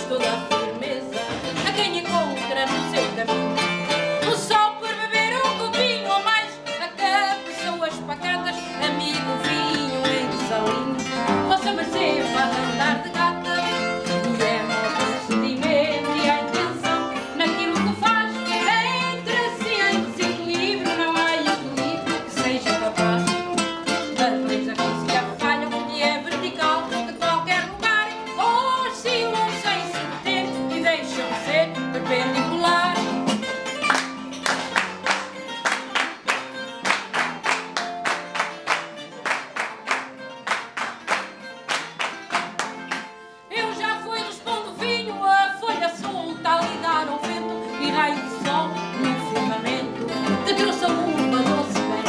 gosto da sol no firmamento que trouxe a uva doce bem.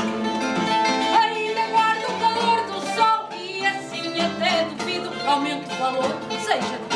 Ainda guardo o calor do sol e assim até duvido aumento o valor, seja